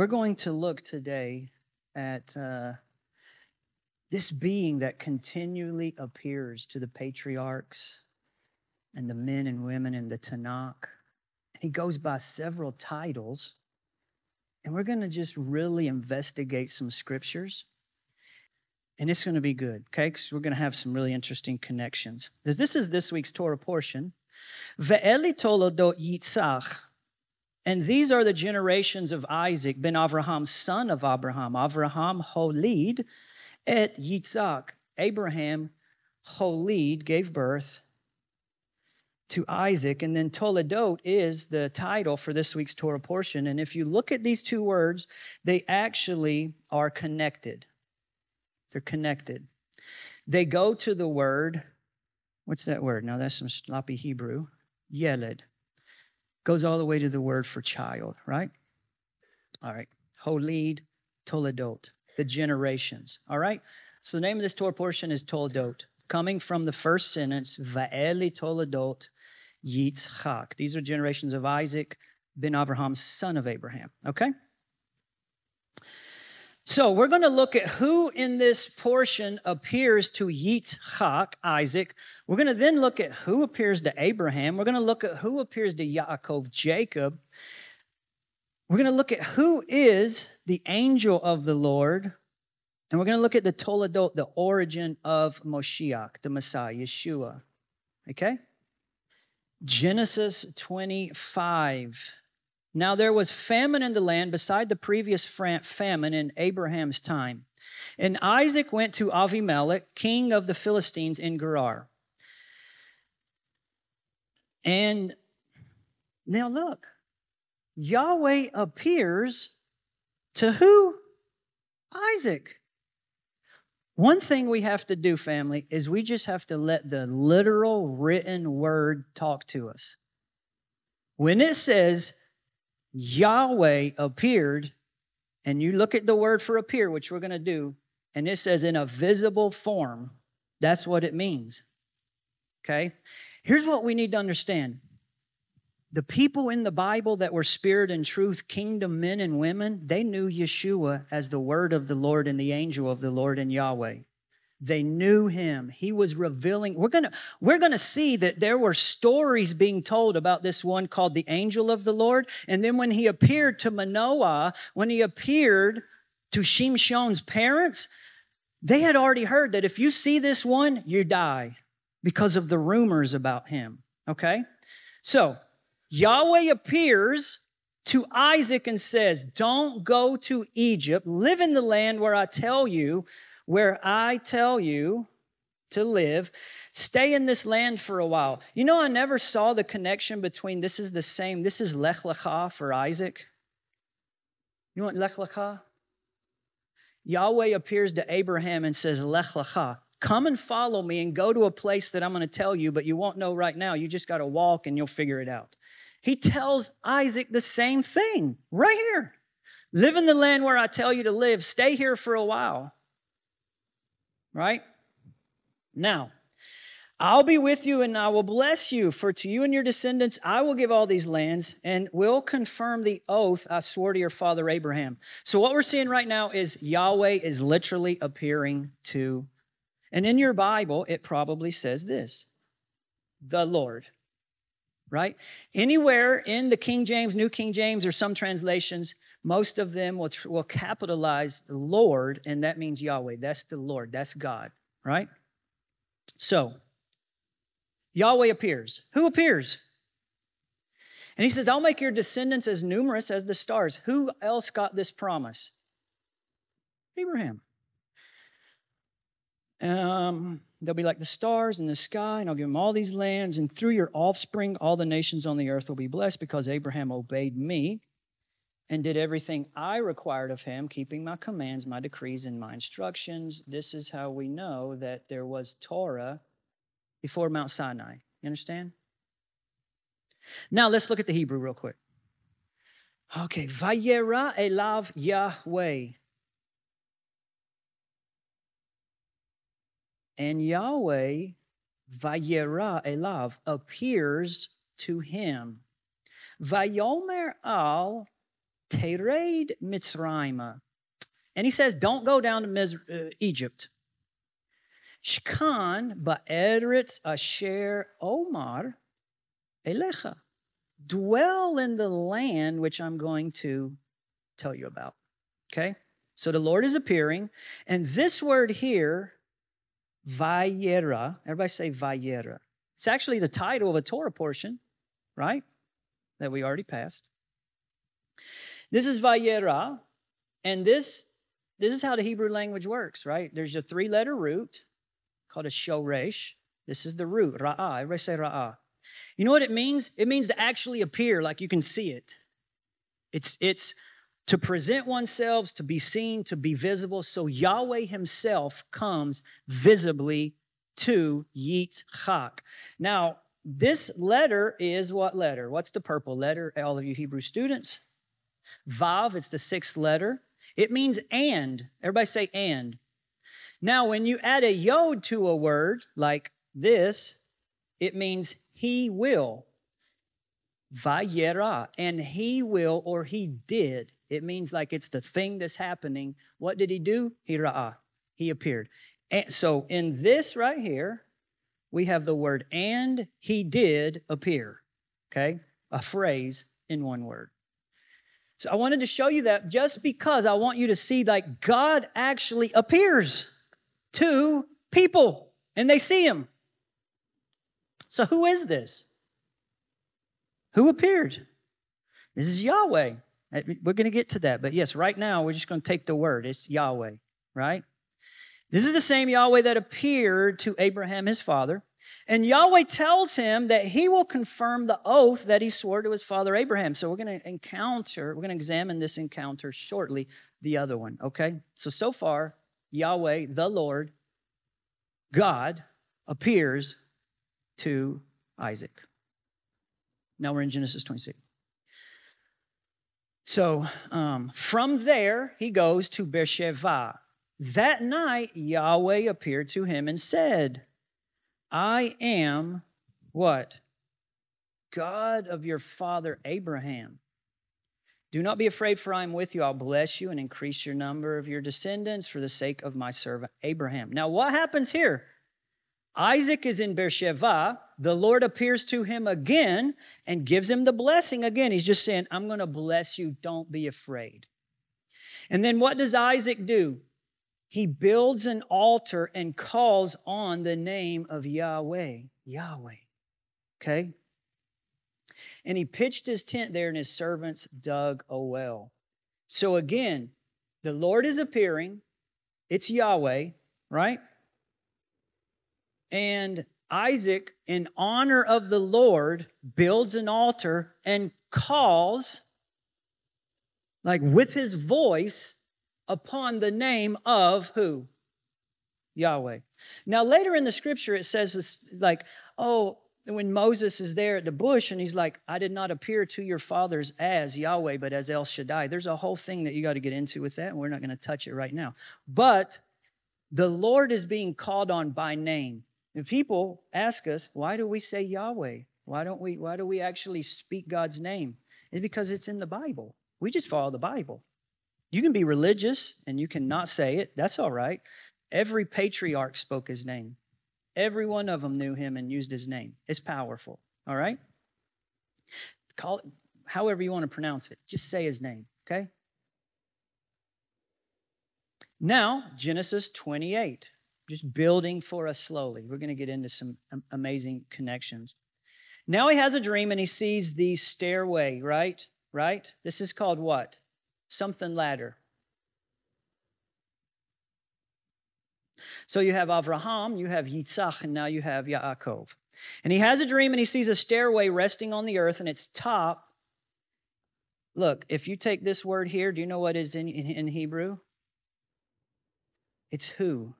we're going to look today at uh, this being that continually appears to the patriarchs and the men and women in the Tanakh. He goes by several titles. And we're going to just really investigate some scriptures. And it's going to be good, okay? Because we're going to have some really interesting connections. This, this is this week's Torah portion. Ve'eli toledot Yitzhak. And these are the generations of Isaac, ben Avraham, son of Abraham. Avraham holid et Yitzhak. Abraham holid gave birth to Isaac. And then Toledot is the title for this week's Torah portion. And if you look at these two words, they actually are connected. They're connected. They go to the word, what's that word? Now that's some sloppy Hebrew. Yeled. Goes all the way to the word for child, right? All right. Holid, Toledot, the generations. All right? So the name of this Torah portion is Toledot, coming from the first sentence, Va'eli Toledot, Yitzchak. These are generations of Isaac ben Abraham, son of Abraham. Okay? So we're going to look at who in this portion appears to Yitzchak, Isaac. We're going to then look at who appears to Abraham. We're going to look at who appears to Yaakov, Jacob. We're going to look at who is the angel of the Lord. And we're going to look at the Toledot, the origin of Moshiach, the Messiah, Yeshua. Okay? Genesis 25. Now there was famine in the land beside the previous famine in Abraham's time. And Isaac went to Avimelech, king of the Philistines in Gerar. And now look, Yahweh appears to who? Isaac. One thing we have to do, family, is we just have to let the literal written word talk to us. When it says Yahweh appeared, and you look at the word for appear, which we're going to do, and it says in a visible form, that's what it means. Okay? Here's what we need to understand the people in the Bible that were spirit and truth, kingdom men and women, they knew Yeshua as the word of the Lord and the angel of the Lord and Yahweh. They knew him. He was revealing. We're going to we're going to see that there were stories being told about this one called the angel of the Lord. And then when he appeared to Manoah, when he appeared to Shimshon's parents, they had already heard that if you see this one, you die because of the rumors about him. Okay? So, Yahweh appears to Isaac and says, Don't go to Egypt. Live in the land where I tell you, where I tell you to live. Stay in this land for a while. You know, I never saw the connection between this is the same, this is Lech Lecha for Isaac. You want Lech Lecha? Yahweh appears to Abraham and says, Lech Lecha. Come and follow me and go to a place that I'm going to tell you, but you won't know right now. You just got to walk and you'll figure it out. He tells Isaac the same thing right here. Live in the land where I tell you to live. Stay here for a while. Right? Now, I'll be with you and I will bless you, for to you and your descendants I will give all these lands and will confirm the oath I swore to your father Abraham. So, what we're seeing right now is Yahweh is literally appearing to, and in your Bible, it probably says this the Lord right? Anywhere in the King James, New King James, or some translations, most of them will, will capitalize the Lord, and that means Yahweh. That's the Lord. That's God, right? So, Yahweh appears. Who appears? And he says, I'll make your descendants as numerous as the stars. Who else got this promise? Abraham. Um, they'll be like the stars in the sky, and I'll give them all these lands, and through your offspring, all the nations on the earth will be blessed because Abraham obeyed me and did everything I required of him, keeping my commands, my decrees, and my instructions. This is how we know that there was Torah before Mount Sinai. You understand? Now let's look at the Hebrew real quick. Okay, Vayera elav Yahweh. And Yahweh, Vayera Elav, appears to him. Vayomer al Tered Mitzrayma. And he says, don't go down to Mis- uh, Egypt. Shkan ba'eretz asher omar elecha. Dwell in the land which I'm going to tell you about. Okay? So the Lord is appearing, and this word here, Vayera, everybody say Vayera. It's actually the title of a Torah portion, right? That we already passed. This is Vayera, and this this is how the Hebrew language works, right? There's a three-letter root called a shoresh. This is the root, ra'ah. Everybody say ra'ah. You know what it means? It means to actually appear like you can see it. It's it's to present oneself, to be seen, to be visible. So Yahweh himself comes visibly to Yitzchak. Now, this letter is what letter? What's the purple letter, all of you Hebrew students? Vav, it's the sixth letter. It means and. Everybody say and. Now, when you add a yod to a word like this, it means he will. Vayera, and he will or he did. It means like it's the thing that's happening. What did he do? He. He appeared. And so in this right here, we have the word and he did appear. Okay? A phrase in one word. So I wanted to show you that just because I want you to see like God actually appears to people and they see him. So who is this? Who appeared? This is Yahweh. We're going to get to that. But yes, right now we're just going to take the word. It's Yahweh, right? This is the same Yahweh that appeared to Abraham, his father. And Yahweh tells him that he will confirm the oath that he swore to his father Abraham. So we're going to encounter, we're going to examine this encounter shortly, the other one, okay? So, so far, Yahweh, the Lord, God, appears to Isaac. Now we're in Genesis 26. So um, from there, he goes to Beersheba. That night, Yahweh appeared to him and said, I am what? God of your father Abraham. Do not be afraid, for I am with you. I'll bless you and increase your number of your descendants for the sake of my servant Abraham. Now, what happens here? Isaac is in Beersheba. The Lord appears to him again and gives him the blessing again. He's just saying, I'm going to bless you. Don't be afraid. And then what does Isaac do? He builds an altar and calls on the name of Yahweh. Yahweh. Okay? And he pitched his tent there, and his servants dug a well. So again, the Lord is appearing. It's Yahweh, right? And Isaac, in honor of the Lord, builds an altar and calls, like with his voice, upon the name of who? Yahweh. Now, later in the scripture, it says this, like, oh, when Moses is there at the bush and he's like, I did not appear to your fathers as Yahweh, but as El Shaddai. There's a whole thing that you got to get into with that, and we're not going to touch it right now. But the Lord is being called on by name. And people ask us, why do we say Yahweh? Why don't we why do we actually speak God's name? It's because it's in the Bible. We just follow the Bible. You can be religious and you can not say it. That's all right. Every patriarch spoke his name. Every one of them knew him and used his name. It's powerful. All right? Call it however you want to pronounce it. Just say his name, okay? Now, Genesis 28 just building for us slowly. We're going to get into some amazing connections. Now he has a dream and he sees the stairway, right? Right? This is called what? Something ladder. So you have Avraham, you have Yitzhak, and now you have Yaakov. And he has a dream and he sees a stairway resting on the earth and its top. Look, if you take this word here, do you know what is in, in, in Hebrew? It's who.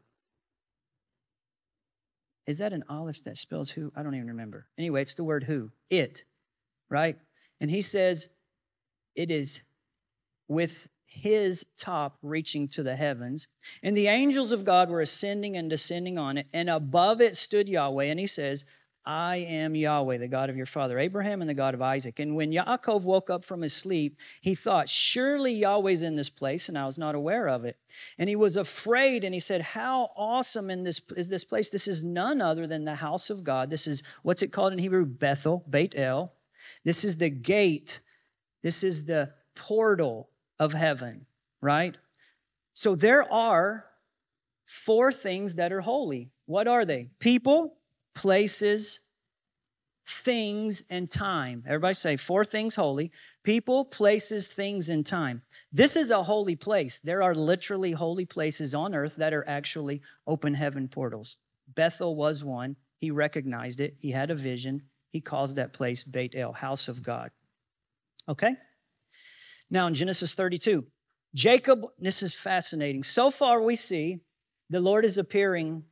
Is that an olive that spells who? I don't even remember. Anyway, it's the word who. It, right? And he says, it is with his top reaching to the heavens. And the angels of God were ascending and descending on it. And above it stood Yahweh. And he says, I am Yahweh, the God of your father Abraham and the God of Isaac. And when Yaakov woke up from his sleep, he thought, Surely Yahweh's in this place, and I was not aware of it. And he was afraid, and he said, How awesome in this is this place? This is none other than the house of God. This is what's it called in Hebrew? Bethel, Beit El. This is the gate. This is the portal of heaven, right? So there are four things that are holy. What are they? People, places, things, and time. Everybody say four things holy people, places, things, and time. This is a holy place. There are literally holy places on earth that are actually open heaven portals. Bethel was one. He recognized it. He had a vision. He calls that place Beit El, house of God. Okay? Now in Genesis 32, Jacob, this is fascinating. So far, we see the Lord is appearing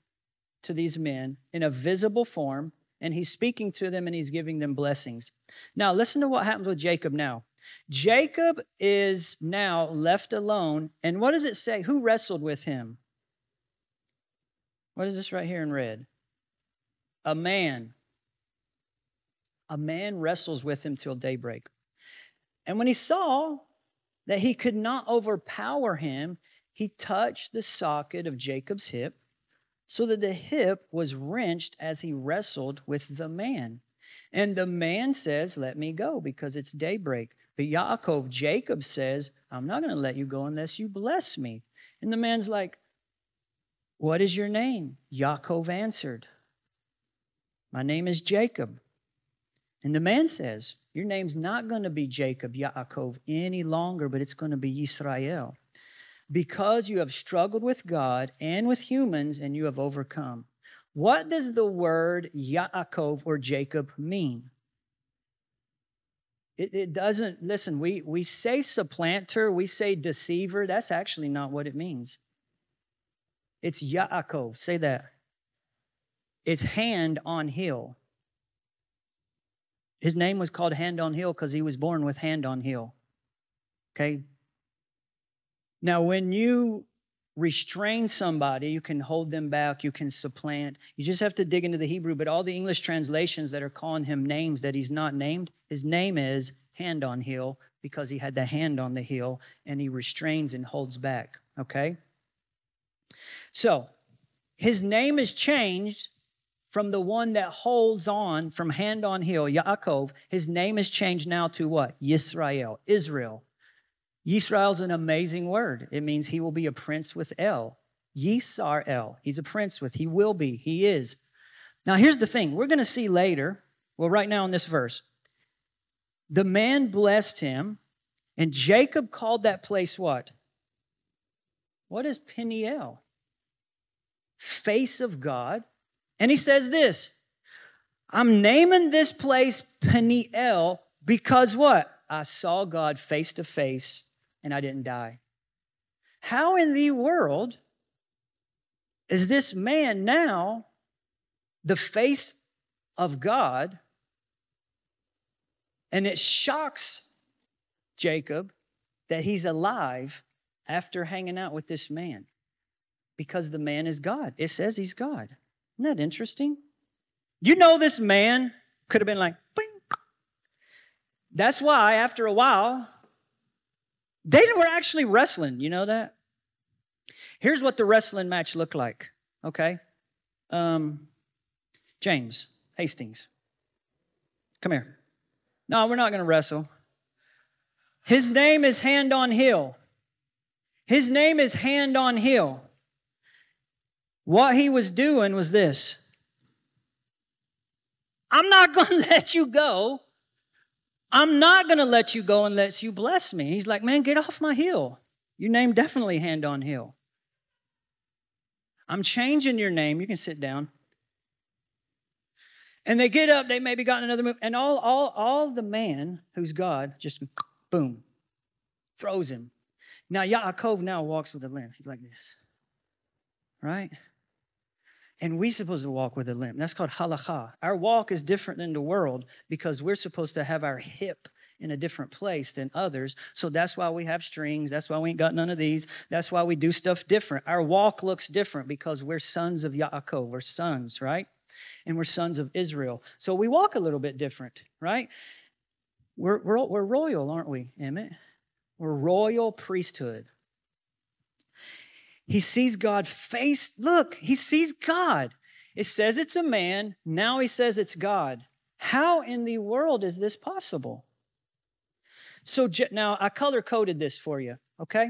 to these men in a visible form, and he's speaking to them and he's giving them blessings. Now, listen to what happens with Jacob now. Jacob is now left alone, and what does it say? Who wrestled with him? What is this right here in red? A man. A man wrestles with him till daybreak. And when he saw that he could not overpower him, he touched the socket of Jacob's hip so that the hip was wrenched as he wrestled with the man. And the man says, Let me go because it's daybreak. But Yaakov, Jacob says, I'm not going to let you go unless you bless me. And the man's like, What is your name? Yaakov answered, My name is Jacob. And the man says, Your name's not going to be Jacob, Yaakov, any longer, but it's going to be Israel because you have struggled with God and with humans and you have overcome. What does the word Yaakov or Jacob mean? It, it, doesn't, listen, we, we say supplanter, we say deceiver. That's actually not what it means. It's Yaakov. Say that. It's hand on heel. His name was called Hand on Heel because he was born with hand on heel. Okay, now, when you restrain somebody, you can hold them back, you can supplant. You just have to dig into the Hebrew, but all the English translations that are calling him names that he's not named, his name is hand on heel because he had the hand on the heel and he restrains and holds back, okay? So, his name is changed from the one that holds on from hand on heel, Yaakov. His name is changed now to what? Yisrael, Israel. Yisrael's an amazing word. It means he will be a prince with El. Yisar El. He's a prince with, he will be, he is. Now, here's the thing we're going to see later, well, right now in this verse, the man blessed him, and Jacob called that place what? What is Peniel? Face of God. And he says this I'm naming this place Peniel because what? I saw God face to face and I didn't die. How in the world is this man now the face of God? And it shocks Jacob that he's alive after hanging out with this man because the man is God. It says he's God. Isn't that interesting? You know, this man could have been like, Bing. That's why, after a while, they were actually wrestling. You know that? Here's what the wrestling match looked like. Okay? Um, James Hastings, come here. No, we're not going to wrestle. His name is Hand on Hill. His name is Hand on Hill. What he was doing was this I'm not going to let you go I'm not going to let you go unless you bless me. He's like, man, get off my heel. Your name definitely hand on heel. I'm changing your name. You can sit down. And they get up, they maybe got another move, and all, all, all the man who's God just boom, throws him. Now Yaakov now walks with a limp. He's like this. Right? And we're supposed to walk with a limp. That's called halacha. Our walk is different than the world because we're supposed to have our hip in a different place than others. So that's why we have strings. That's why we ain't got none of these. That's why we do stuff different. Our walk looks different because we're sons of Yaakov. We're sons, right? and we're sons of Israel. So we walk a little bit different, right? We're, we're, we're royal, aren't we, Emmett? We're royal priesthood. He sees God face, look, he sees God. It says it's a man, now he says it's God. How in the world is this possible? So now I color coded this for you, okay?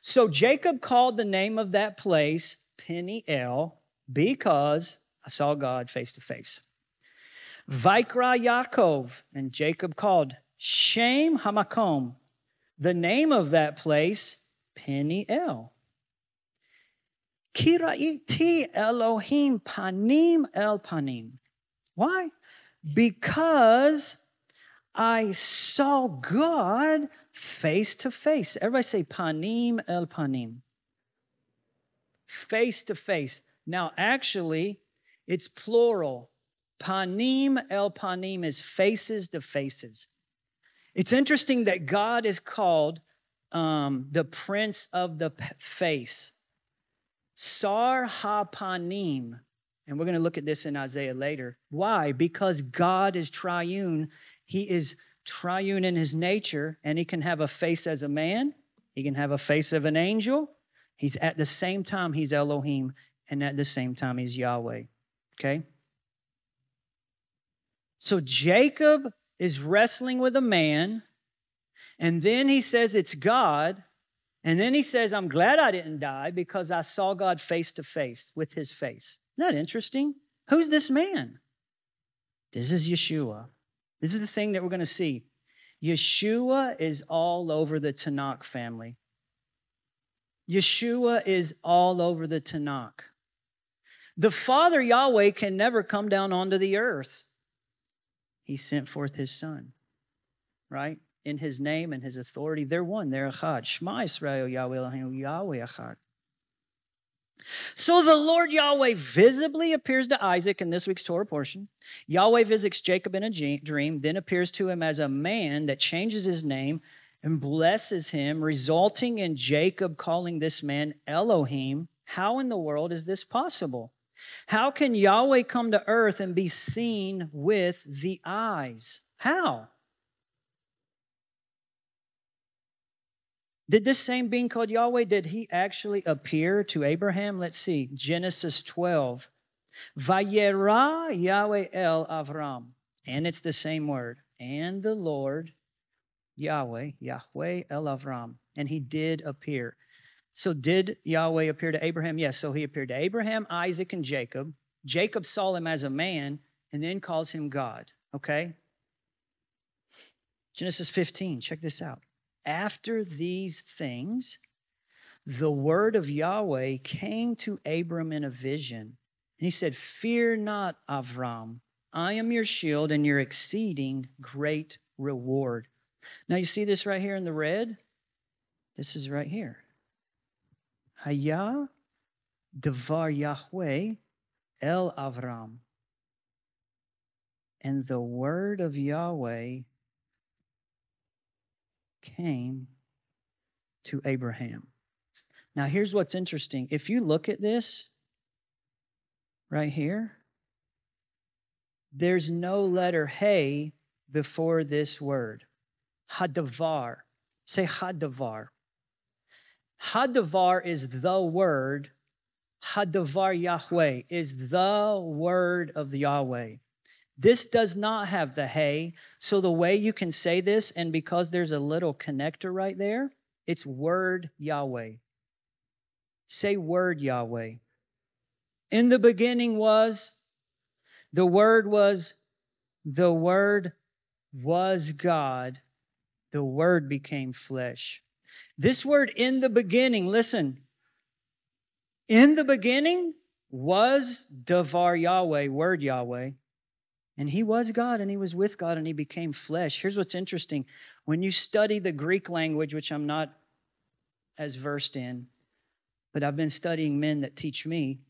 So Jacob called the name of that place Peniel because I saw God face to face. Vaikra Yaakov, and Jacob called Shem Hamakom, the name of that place, Peniel. Kiraiti Elohim panim el panim. Why? Because I saw God face to face. Everybody say panim el panim. Face to face. Now, actually, it's plural. Panim el panim is faces to faces. It's interesting that God is called um, the prince of the face. Sar ha panim. And we're going to look at this in Isaiah later. Why? Because God is triune. He is triune in his nature, and he can have a face as a man, he can have a face of an angel. He's at the same time, he's Elohim, and at the same time, he's Yahweh. Okay? So Jacob is wrestling with a man, and then he says it's God, and then he says, I'm glad I didn't die because I saw God face to face with his face. Isn't that interesting? Who's this man? This is Yeshua. This is the thing that we're going to see. Yeshua is all over the Tanakh family. Yeshua is all over the Tanakh. The Father Yahweh can never come down onto the earth. He sent forth his Son, right? In his name and his authority. They're one. They're Echad. Shema Israel Yahweh Elohim Yahweh Echad. So the Lord Yahweh visibly appears to Isaac in this week's Torah portion. Yahweh visits Jacob in a dream, then appears to him as a man that changes his name and blesses him, resulting in Jacob calling this man Elohim. How in the world is this possible? How can Yahweh come to earth and be seen with the eyes? How? Did this same being called Yahweh, did he actually appear to Abraham? Let's see, Genesis 12. Vayera Yahweh El Avram. And it's the same word. And the Lord, Yahweh, Yahweh El Avram. And he did appear. So did Yahweh appear to Abraham? Yes. So he appeared to Abraham, Isaac, and Jacob. Jacob saw him as a man and then calls him God. Okay? Genesis 15, check this out. After these things, the word of Yahweh came to Abram in a vision. And he said, Fear not, Avram. I am your shield and your exceeding great reward. Now, you see this right here in the red? This is right here. Haya Devar Yahweh El Avram. And the word of Yahweh came to Abraham. Now, here's what's interesting. If you look at this right here, there's no letter hey before this word. Hadavar. Say Hadavar. Hadavar is the word. Hadavar Yahweh is the word of the Yahweh. This does not have the hey. So the way you can say this, and because there's a little connector right there, it's word Yahweh. Say word Yahweh. In the beginning was, the word was, the word was God. The word became flesh. This word in the beginning, listen, in the beginning was Devar Yahweh, word Yahweh. And he was God and he was with God and he became flesh. Here's what's interesting. When you study the Greek language, which I'm not as versed in, but I've been studying men that teach me,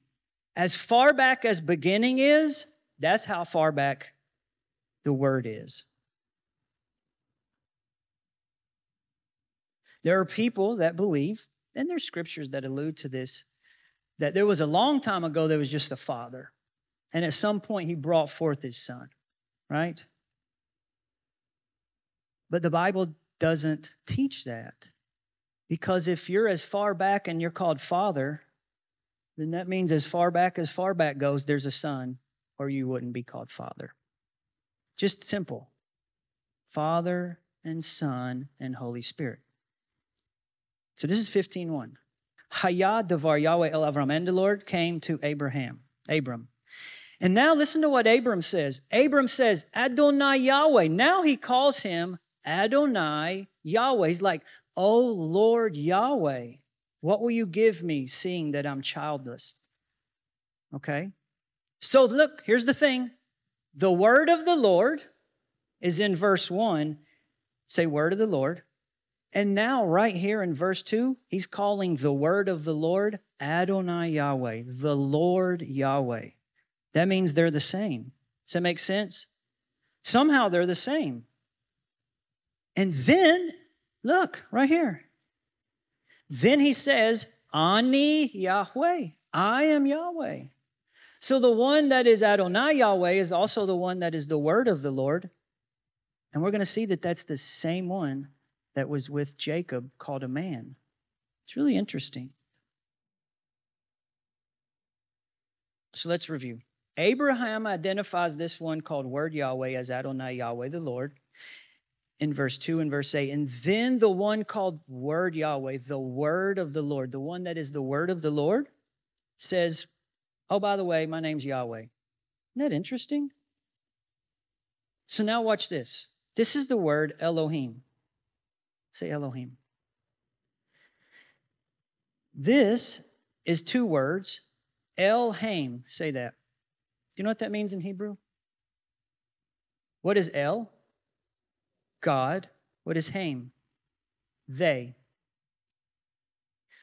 as far back as beginning is, that's how far back the word is. There are people that believe, and there's scriptures that allude to this, that there was a long time ago there was just a father. And at some point, he brought forth his son, right? But the Bible doesn't teach that. Because if you're as far back and you're called father, then that means as far back as far back goes, there's a son, or you wouldn't be called father. Just simple. Father and Son and Holy Spirit. So this is 15.1. Hayah Devar Yahweh El Avram. And the Lord came to Abraham, Abram. And now listen to what Abram says. Abram says, Adonai Yahweh. Now he calls him Adonai Yahweh. He's like, Oh Lord Yahweh, what will you give me seeing that I'm childless? Okay. So look, here's the thing. The word of the Lord is in verse 1. Say, word of the Lord. And now, right here in verse 2, he's calling the word of the Lord Adonai Yahweh, the Lord Yahweh. That means they're the same. Does that make sense? Somehow they're the same. And then, look, right here. Then he says, Ani Yahweh, I am Yahweh. So the one that is Adonai Yahweh is also the one that is the word of the Lord. And we're going to see that that's the same one that was with Jacob called a man. It's really interesting. So let's review. Abraham identifies this one called Word Yahweh as Adonai Yahweh the Lord in verse 2 and verse 8. And then the one called Word Yahweh, the Word of the Lord, the one that is the Word of the Lord, says, Oh, by the way, my name's Yahweh. Isn't that interesting? So now watch this. This is the word Elohim. Say Elohim. This is two words. El-Haim. Say that. Do you know what that means in Hebrew? What is El? God. What is Haim? They.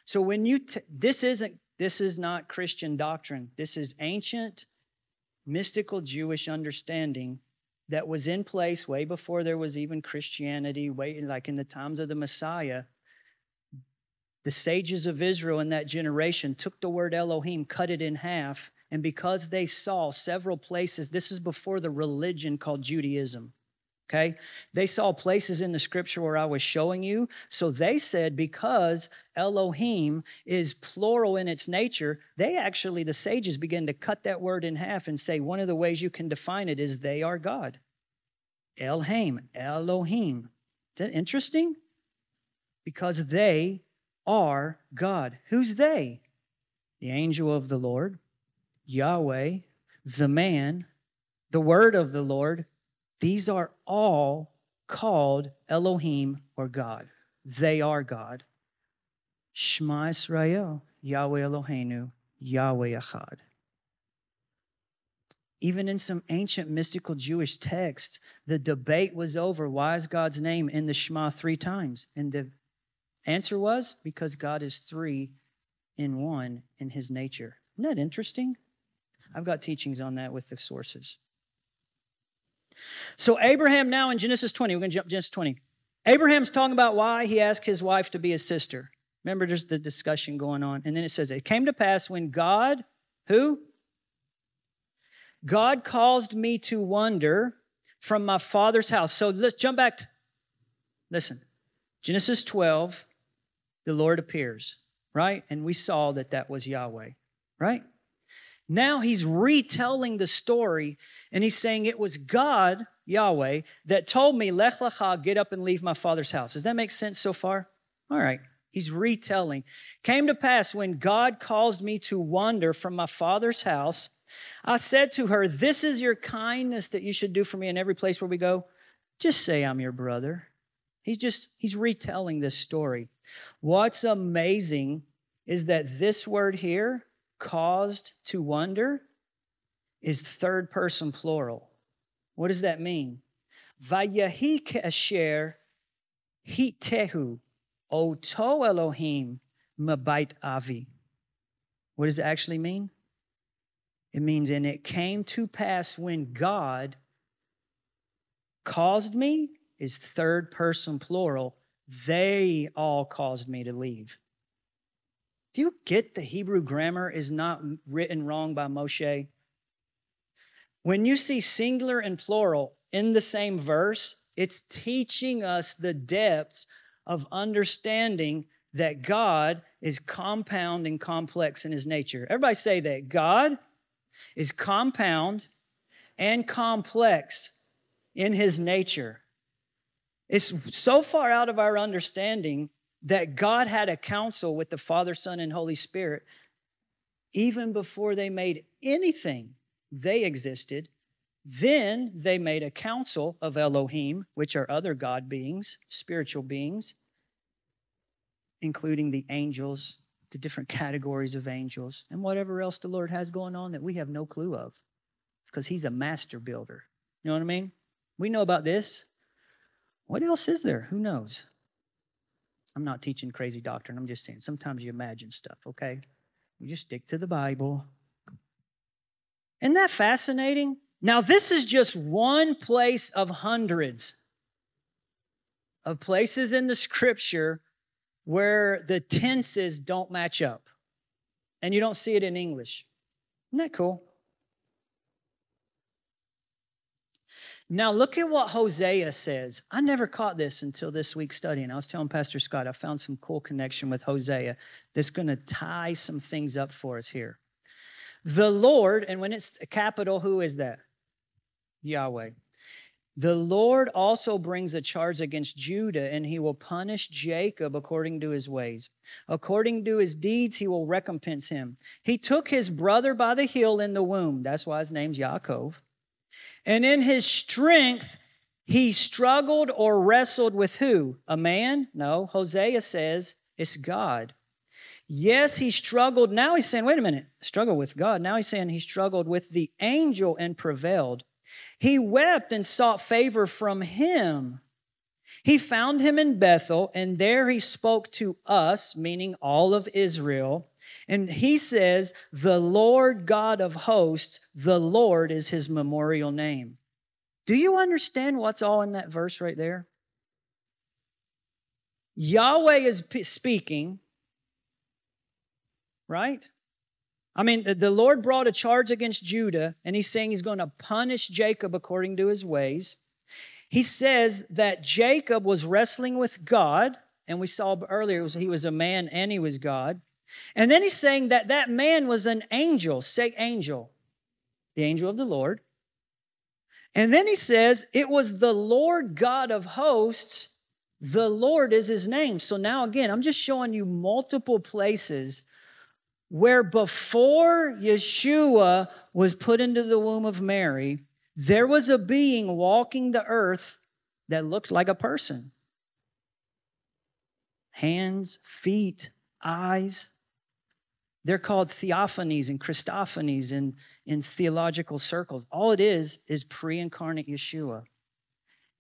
So when you t- this isn't this is not Christian doctrine. This is ancient mystical Jewish understanding that was in place way before there was even Christianity, way like in the times of the Messiah. The sages of Israel in that generation took the word Elohim, cut it in half, and because they saw several places, this is before the religion called Judaism. Okay? They saw places in the scripture where I was showing you. So they said because Elohim is plural in its nature, they actually, the sages began to cut that word in half and say one of the ways you can define it is they are God. Elhaim, Elohim. Is that interesting? Because they are God. Who's they? The angel of the Lord, Yahweh, the man, the word of the Lord, these are all called Elohim or God. They are God. Shema Israel, Yahweh Eloheinu, Yahweh Echad. Even in some ancient mystical Jewish texts, the debate was over why is God's name in the Shema three times? And the answer was because God is three in one in his nature. Isn't that interesting? I've got teachings on that with the sources. So Abraham now in Genesis 20, we're going to jump Genesis 20. Abraham's talking about why he asked his wife to be his sister. Remember, there's the discussion going on. And then it says, It came to pass when God, who? God caused me to wander from my father's house. So let's jump back. To, listen, Genesis 12, the Lord appears, right? And we saw that that was Yahweh, right? Now he's retelling the story and he's saying it was God, Yahweh, that told me, Lech lecha, get up and leave my father's house. Does that make sense so far? All right. He's retelling. Came to pass when God caused me to wander from my father's house, I said to her, This is your kindness that you should do for me in every place where we go. Just say I'm your brother. He's just, he's retelling this story. What's amazing is that this word here caused to wonder is third person plural. What does that mean? Vayahi asher hitehu oto Elohim mabait avi. What does it actually mean? It means, and it came to pass when God caused me, is third person plural. They all caused me to leave. Do you get the Hebrew grammar is not written wrong by Moshe? When you see singular and plural in the same verse, it's teaching us the depths of understanding that God is compound and complex in his nature. Everybody say that. God is compound and complex in his nature. It's so far out of our understanding that God had a council with the Father, Son, and Holy Spirit even before they made anything, they existed. Then they made a council of Elohim, which are other God beings, spiritual beings, including the angels, the different categories of angels, and whatever else the Lord has going on that we have no clue of because He's a master builder. You know what I mean? We know about this. What else is there? Who knows? I'm not teaching crazy doctrine. I'm just saying sometimes you imagine stuff, okay? You just stick to the Bible. Isn't that fascinating? Now, this is just one place of hundreds of places in the scripture where the tenses don't match up. And you don't see it in English. Isn't that cool? Now, look at what Hosea says. I never caught this until this week's study, and I was telling Pastor Scott, I found some cool connection with Hosea that's going to tie some things up for us here. The Lord, and when it's capital, who is that? Yahweh. The Lord also brings a charge against Judah, and he will punish Jacob according to his ways. According to his deeds, he will recompense him. He took his brother by the heel in the womb. That's why his name's Yaakov and in his strength, he struggled or wrestled with who? A man? No. Hosea says it's God. Yes, he struggled. Now he's saying, wait a minute, struggle with God. Now he's saying he struggled with the angel and prevailed. He wept and sought favor from him. He found him in Bethel, and there he spoke to us, meaning all of Israel, and he says, The Lord God of hosts, the Lord is his memorial name. Do you understand what's all in that verse right there? Yahweh is speaking, right? I mean, the Lord brought a charge against Judah, and he's saying he's going to punish Jacob according to his ways. He says that Jacob was wrestling with God, and we saw earlier he was a man and he was God. And then he's saying that that man was an angel, say angel, the angel of the Lord. And then he says it was the Lord God of hosts. The Lord is his name. So now again, I'm just showing you multiple places where before Yeshua was put into the womb of Mary, there was a being walking the earth that looked like a person. Hands, feet, eyes. They're called theophanies and Christophanies in, in theological circles. All it is is pre incarnate Yeshua.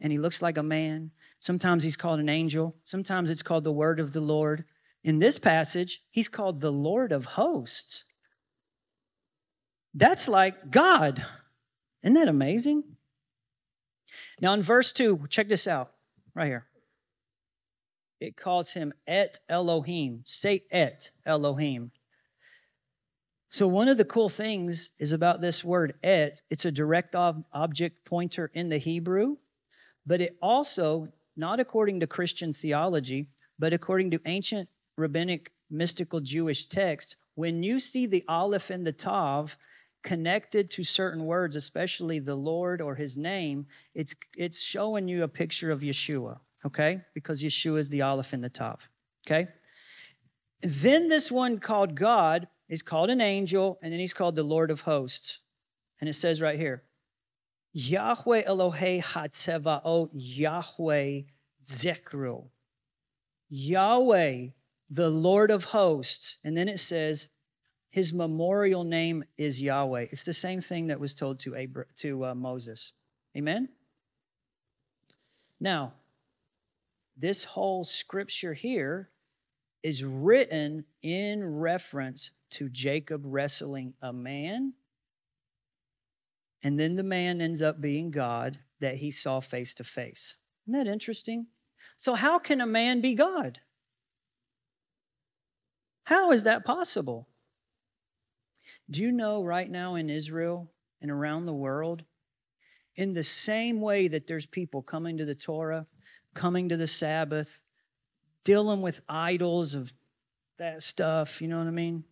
And he looks like a man. Sometimes he's called an angel. Sometimes it's called the word of the Lord. In this passage, he's called the Lord of hosts. That's like God. Isn't that amazing? Now, in verse 2, check this out right here. It calls him Et Elohim. Say Et Elohim. So, one of the cool things is about this word et, it's a direct ob- object pointer in the Hebrew, but it also, not according to Christian theology, but according to ancient rabbinic mystical Jewish texts, when you see the aleph and the tav connected to certain words, especially the Lord or his name, it's, it's showing you a picture of Yeshua, okay? Because Yeshua is the aleph and the tav, okay? Then this one called God He's called an angel, and then he's called the Lord of hosts. And it says right here, Yahweh Elohei Hatzevaot Yahweh Zekru. Yahweh, the Lord of hosts. And then it says, his memorial name is Yahweh. It's the same thing that was told to, Abra- to uh, Moses. Amen? Now, this whole scripture here is written in reference to Jacob wrestling a man. And then the man ends up being God that he saw face to face. Isn't that interesting? So, how can a man be God? How is that possible? Do you know right now in Israel and around the world, in the same way that there's people coming to the Torah, coming to the Sabbath, dealing with idols of that stuff, you know what I mean?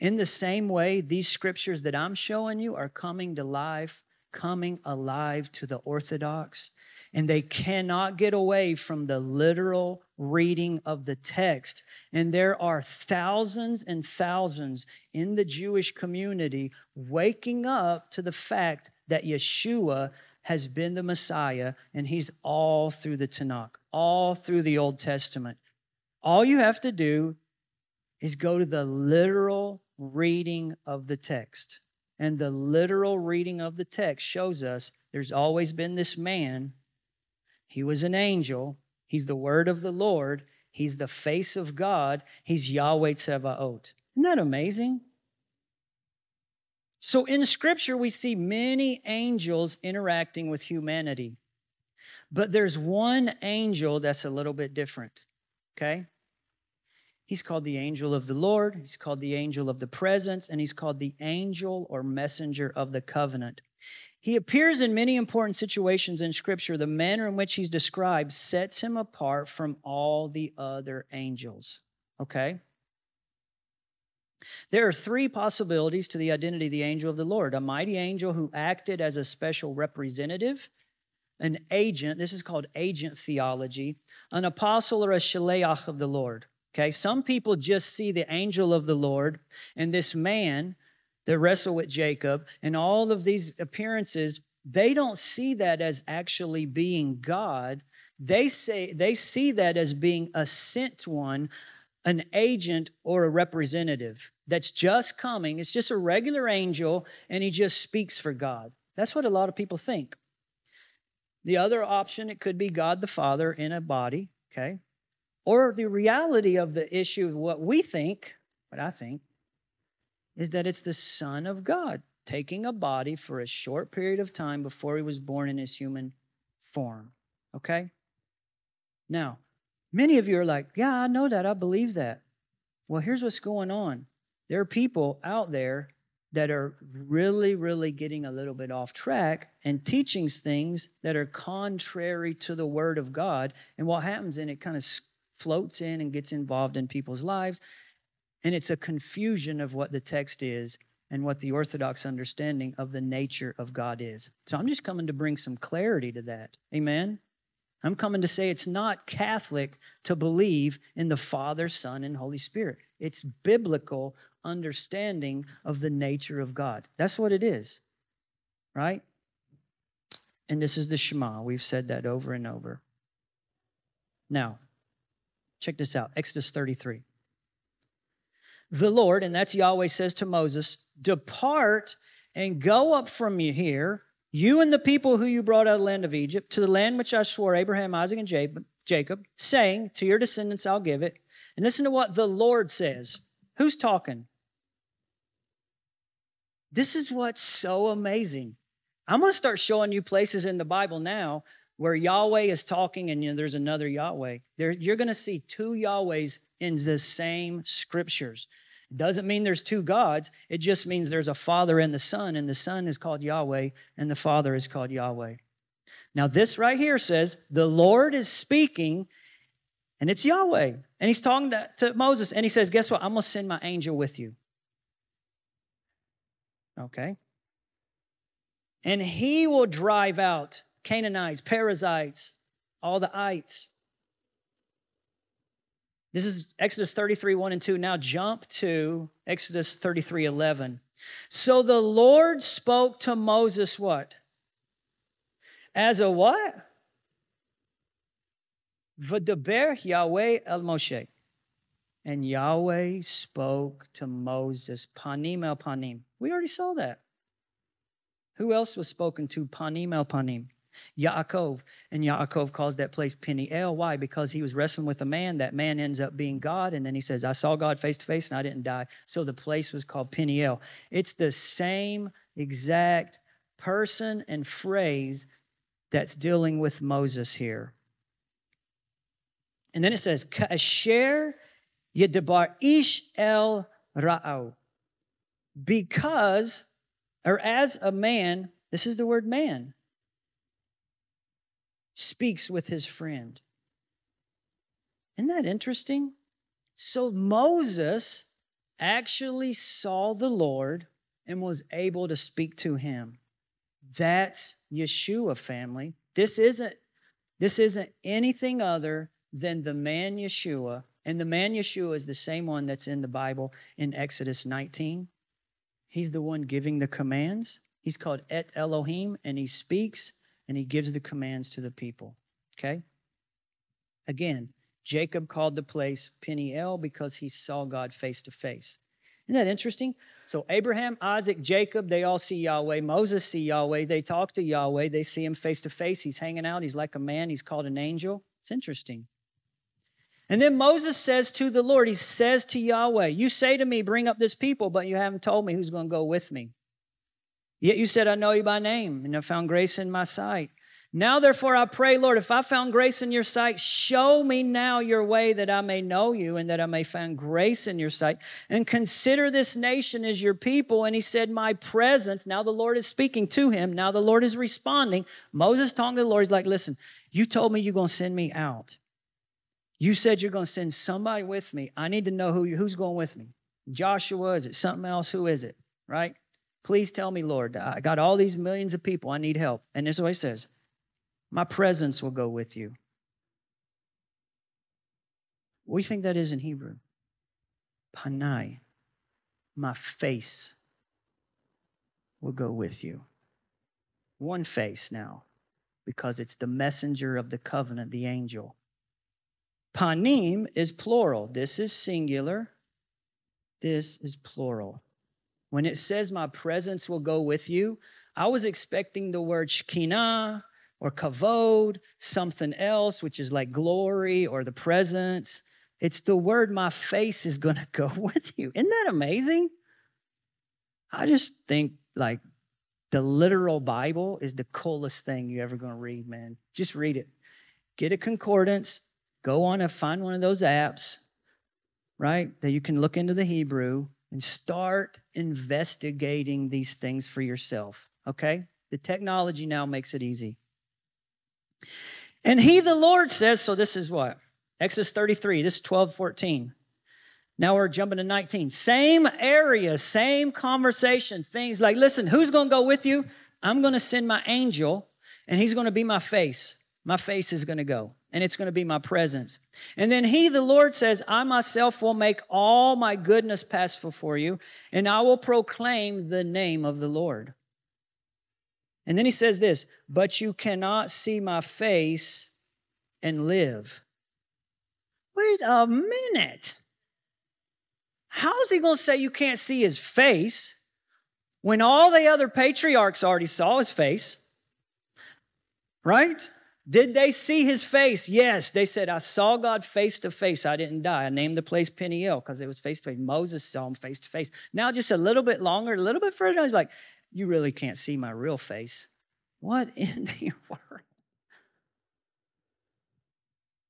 In the same way, these scriptures that I'm showing you are coming to life, coming alive to the Orthodox, and they cannot get away from the literal reading of the text. And there are thousands and thousands in the Jewish community waking up to the fact that Yeshua has been the Messiah, and he's all through the Tanakh, all through the Old Testament. All you have to do is go to the literal reading of the text. And the literal reading of the text shows us there's always been this man. He was an angel. He's the word of the Lord. He's the face of God. He's Yahweh Tsevaot. Isn't that amazing? So in scripture, we see many angels interacting with humanity. But there's one angel that's a little bit different. Okay? He's called the angel of the Lord, he's called the angel of the presence, and he's called the angel or messenger of the covenant. He appears in many important situations in Scripture. The manner in which he's described sets him apart from all the other angels. Okay? There are three possibilities to the identity of the angel of the Lord a mighty angel who acted as a special representative, an agent, this is called agent theology, an apostle or a shaleach of the Lord. Okay, some people just see the angel of the Lord and this man that wrestled with Jacob and all of these appearances, they don't see that as actually being God. They say they see that as being a sent one, an agent or a representative that's just coming. It's just a regular angel and he just speaks for God. That's what a lot of people think. The other option, it could be God the Father in a body, okay? Or the reality of the issue, what we think, what I think, is that it's the Son of God taking a body for a short period of time before he was born in his human form. Okay? Now, many of you are like, yeah, I know that. I believe that. Well, here's what's going on there are people out there that are really, really getting a little bit off track and teaching things that are contrary to the Word of God. And what happens, and it kind of floats in and gets involved in people's lives. And it's a confusion of what the text is and what the Orthodox understanding of the nature of God is. So I'm just coming to bring some clarity to that. Amen? I'm coming to say it's not Catholic to believe in the Father, Son, and Holy Spirit. It's biblical understanding of the nature of God. That's what it is, right? And this is the Shema. We've said that over and over. Now, Check this out Exodus 33. The Lord, and that's Yahweh, says to Moses, Depart and go up from you here, you and the people who you brought out of the land of Egypt, to the land which I swore Abraham, Isaac, and Jacob, saying, To your descendants I'll give it. And listen to what the Lord says. Who's talking? This is what's so amazing. I'm going to start showing you places in the Bible now where Yahweh is talking and you know, there's another Yahweh. There, you're going to see two Yahwehs in the same scriptures. Doesn't mean there's two gods. It just means there's a Father and the Son, and the Son is called Yahweh, and the Father is called Yahweh. Now, this right here says the Lord is speaking, and it's Yahweh. And he's talking to, to Moses, and he says, Guess what? I'm going to send my angel with you. Okay? And he will drive out Canaanites, Perizzites, all the ites. This is Exodus 33, 1 and 2. Now jump to Exodus 33, 11. So the Lord spoke to Moses what? As a what? V'daber Yahweh el Moshe. And Yahweh spoke to Moses, panim el panim. We already saw that. Who else was spoken to panim el panim? Yaakov. And Yaakov calls that place Peniel. Why? Because he was wrestling with a man. That man ends up being God. And then he says, I saw God face to face and I didn't die. So the place was called Peniel. It's the same exact person and phrase that's dealing with Moses here. And then it says, Kasher Yedabar Ish El Ra'au. Because or as a man, this is the word man, speaks with his friend. Isn't that interesting? So Moses actually saw the Lord and was able to speak to him. That's Yeshua family. This isn't this isn't anything other than the man Yeshua. And the man Yeshua is the same one that's in the Bible in Exodus 19. He's the one giving the commands. He's called Et Elohim, and he speaks and he gives the commands to the people. Okay? Again, Jacob called the place Peniel because he saw God face to face. Isn't that interesting? So Abraham, Isaac, Jacob, they all see Yahweh. Moses see Yahweh. They talk to Yahweh. They see him face to face. He's hanging out. He's like a man. He's called an angel. It's interesting. And then Moses says to the Lord, he says to Yahweh, You say to me, bring up this people, but you haven't told me who's going to go with me. Yet you said, I know you by name, and I found grace in my sight. Now, therefore, I pray, Lord, if I found grace in your sight, show me now your way that I may know you and that I may find grace in your sight. And consider this nation as your people. And he said, My presence. Now the Lord is speaking to him. Now the Lord is responding. Moses talking to the Lord. He's like, Listen, you told me you're going to send me out. You said you're going to send somebody with me. I need to know who, who's going with me. Joshua? Is it something else? Who is it? Right? Please tell me, Lord. I got all these millions of people. I need help. And this is what he says my presence will go with you. What do you think that is in Hebrew? Panai. My face will go with you. One face now, because it's the messenger of the covenant, the angel. Panim is plural. This is singular. This is plural. When it says my presence will go with you, I was expecting the word Shekinah or kavod, something else, which is like glory or the presence. It's the word my face is going to go with you. Isn't that amazing? I just think like the literal Bible is the coolest thing you're ever going to read, man. Just read it. Get a concordance, go on and find one of those apps, right, that you can look into the Hebrew and start investigating these things for yourself, okay? The technology now makes it easy. And he, the Lord, says, so this is what? Exodus 33, this is 12, 14. Now we're jumping to 19. Same area, same conversation, things like, listen, who's going to go with you? I'm going to send my angel, and he's going to be my face. My face is going to go, and it's going to be my presence. And then he, the Lord, says, I myself will make all my goodness pass before you, and I will proclaim the name of the Lord. And then he says this, but you cannot see my face and live. Wait a minute. How's he going to say you can't see his face when all the other patriarchs already saw his face? Right? Did they see his face? Yes. They said, I saw God face to face. I didn't die. I named the place Peniel because it was face to face. Moses saw him face to face. Now, just a little bit longer, a little bit further, he's like, you really can't see my real face. What in the world?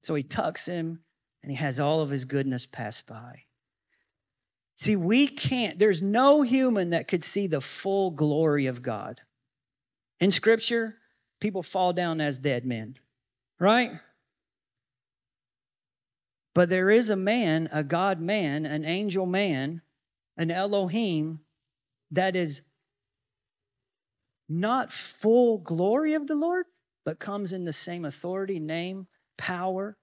So he tucks him and he has all of his goodness pass by. See, we can't, there's no human that could see the full glory of God. In scripture, people fall down as dead men, right? But there is a man, a God man, an angel man, an Elohim that is not full glory of the Lord, but comes in the same authority, name, power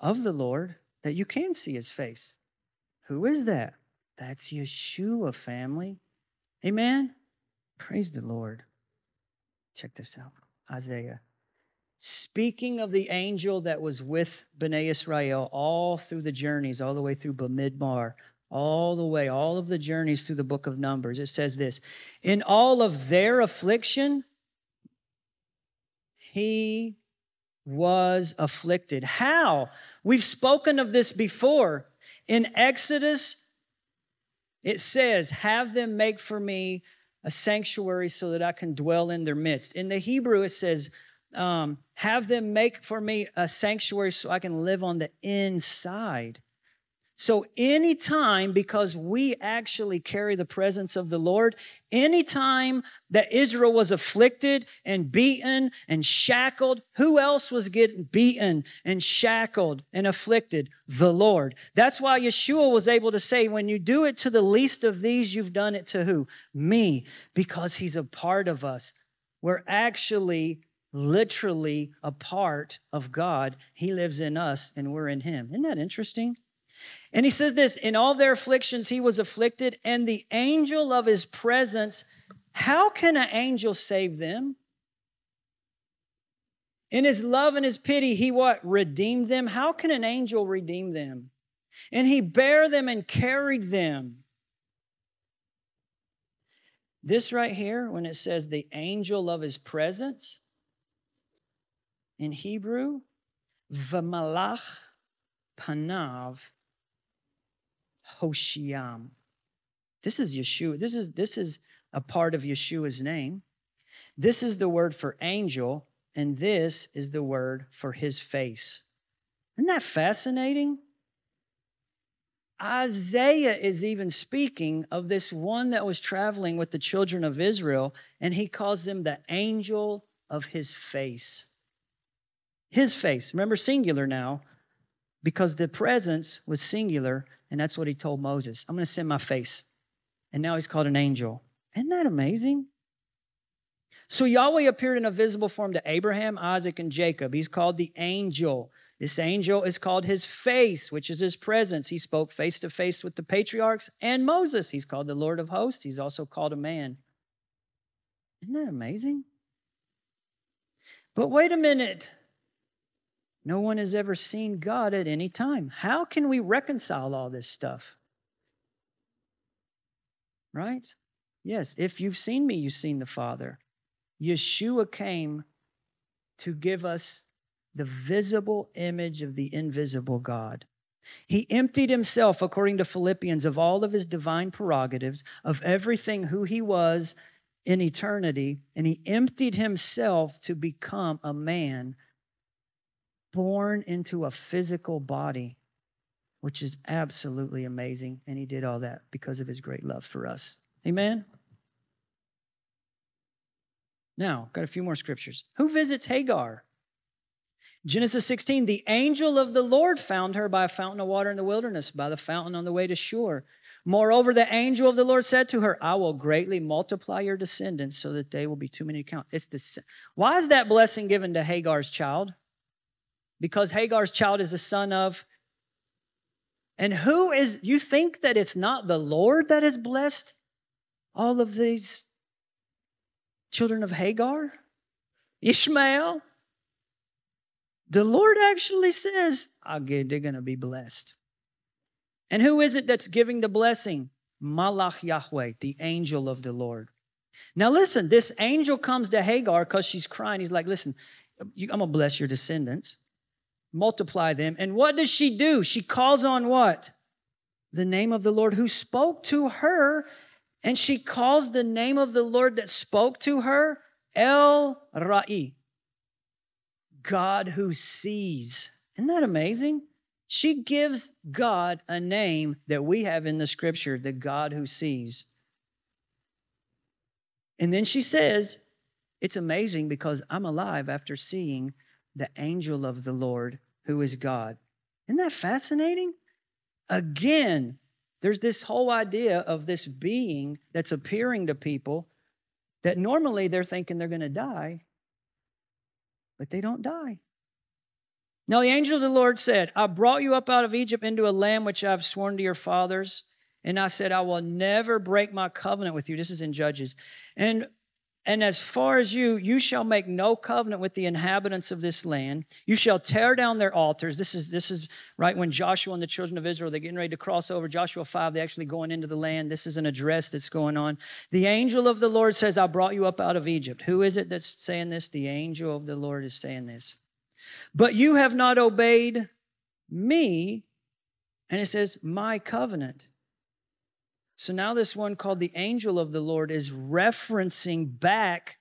of the Lord that you can see his face. Who is that? That's Yeshua, family. Amen? Praise the Lord. Check this out Isaiah. Speaking of the angel that was with Bnei Israel all through the journeys, all the way through Bamidbar, all the way, all of the journeys through the book of Numbers. It says this In all of their affliction, he was afflicted. How? We've spoken of this before. In Exodus, it says, Have them make for me a sanctuary so that I can dwell in their midst. In the Hebrew, it says, um, Have them make for me a sanctuary so I can live on the inside. So anytime, because we actually carry the presence of the Lord, anytime that Israel was afflicted and beaten and shackled, who else was getting beaten and shackled and afflicted? The Lord. That's why Yeshua was able to say, when you do it to the least of these, you've done it to who? Me, because he's a part of us. We're actually literally a part of God. He lives in us and we're in him. Isn't that interesting? And he says this in all their afflictions, he was afflicted, and the angel of his presence. How can an angel save them? In his love and his pity, he what? Redeemed them. How can an angel redeem them? And he bare them and carried them. This right here, when it says the angel of his presence, in Hebrew, v'malach panav Hoshiam. This is Yeshua. This is, this is a part of Yeshua's name. This is the word for angel, and this is the word for his face. Isn't that fascinating? Isaiah is even speaking of this one that was traveling with the children of Israel, and he calls them the angel of his face. His face. Remember, singular now, because the presence was singular, and that's what he told Moses I'm going to send my face. And now he's called an angel. Isn't that amazing? So Yahweh appeared in a visible form to Abraham, Isaac, and Jacob. He's called the angel. This angel is called his face, which is his presence. He spoke face to face with the patriarchs and Moses. He's called the Lord of hosts. He's also called a man. Isn't that amazing? But wait a minute. No one has ever seen God at any time. How can we reconcile all this stuff? Right? Yes, if you've seen me, you've seen the Father. Yeshua came to give us the visible image of the invisible God. He emptied himself, according to Philippians, of all of his divine prerogatives, of everything who he was in eternity, and he emptied himself to become a man born into a physical body, which is absolutely amazing. And he did all that because of his great love for us. Amen? Now, got a few more scriptures. Who visits Hagar? Genesis 16, the angel of the Lord found her by a fountain of water in the wilderness, by the fountain on the way to Shur. Moreover, the angel of the Lord said to her, I will greatly multiply your descendants so that they will be too many to count. It's the, why is that blessing given to Hagar's child? Because Hagar's child is the son of. And who is, you think that it's not the Lord that has blessed all of these children of Hagar? Ishmael? The Lord actually says, ah, get, they're going to be blessed. And who is it that's giving the blessing? Malach Yahweh, the angel of the Lord. Now listen, this angel comes to Hagar because she's crying. He's like, listen, I'm going to bless your descendants multiply them. And what does she do? She calls on what? The name of the Lord who spoke to her. And she calls the name of the Lord that spoke to her El Ra'i, God who sees. Isn't that amazing? She gives God a name that we have in the scripture, the God who sees. And then she says, It's amazing because I'm alive after seeing the angel of the Lord who is God. Isn't that fascinating? Again, there's this whole idea of this being that's appearing to people that normally they're thinking they're going to die, but they don't die. Now, the angel of the Lord said, I brought you up out of Egypt into a land which I've sworn to your fathers. And I said, I will never break my covenant with you. This is in Judges. And and as far as you, you shall make no covenant with the inhabitants of this land. You shall tear down their altars. This is, this is right when Joshua and the children of Israel, they're getting ready to cross over. Joshua 5, they're actually going into the land. This is an address that's going on. The angel of the Lord says, I brought you up out of Egypt. Who is it that's saying this? The angel of the Lord is saying this. But you have not obeyed me. And it says, my covenant. So now this one called the angel of the Lord is referencing back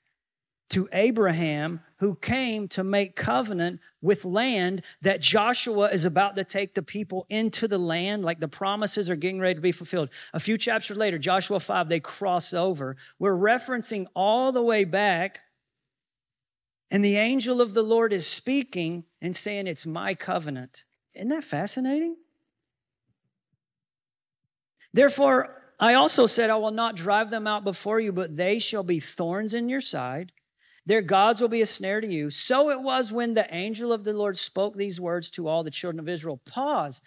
to Abraham, who came to make covenant with land that Joshua is about to take the people into the land, like the promises are getting ready to be fulfilled. A few chapters later, Joshua 5, they cross over. We're referencing all the way back, and the angel of the Lord is speaking and saying, It's my covenant. Isn't that fascinating? Therefore, I also said, I will not drive them out before you, but they shall be thorns in your side their gods will be a snare to you. So it was when the angel of the Lord spoke these words to all the children of Israel. Pause.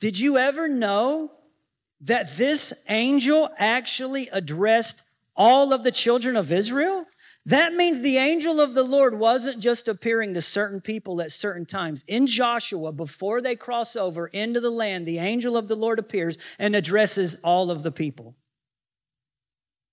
Did you ever know that this angel actually addressed all of the children of Israel? That means the angel of the Lord wasn't just appearing to certain people at certain times. In Joshua, before they cross over into the land, the angel of the Lord appears and addresses all of the people.